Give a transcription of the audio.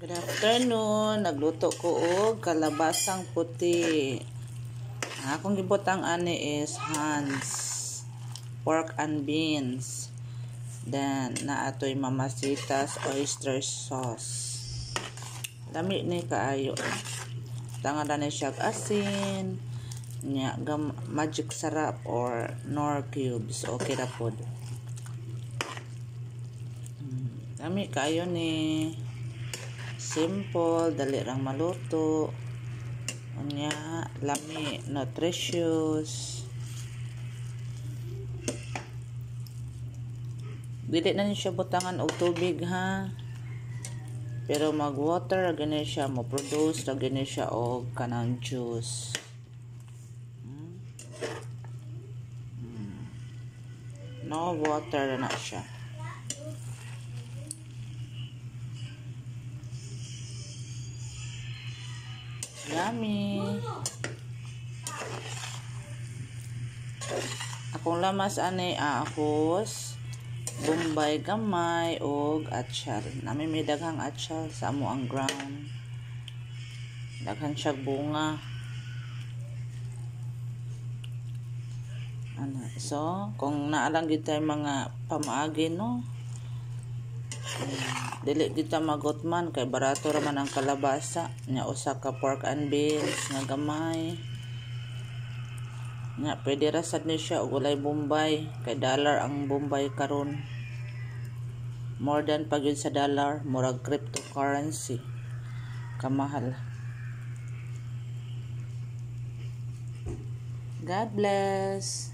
Good afternoon. Nagluto ko og kalabasang puti. Akong gibutang ani is Hans pork and beans. Then naatoy mamasitas oyster sauce. Lami ni kaayo. Tanga ni siya asin. Nya gam magic sarap or nor cubes. Okay ra pod. Hmm, Lami kaayo ni simple, dali lang maluto. Unya, lami, nutritious. Dili na siya butangan og tubig ha. Pero mag-water gani siya mo produce ra gani siya og kanang juice. Hmm. Hmm. No water na siya. Yummy. Akong lamas ani ahos, bombay gamay og atsyal. Nami may daghang atsyal sa amo ang ground. Daghan siya bunga. Ano, so, kung naalang tay mga pamaagi no, dili kita magotman kay barato raman ang kalabasa. Nya usa ka pork and beans nga gamay. Nya pwede ra sad ni siya og walay bombay. Kay dollar ang bombay karon. More than pag yun sa dollar murag cryptocurrency. Kamahal. God bless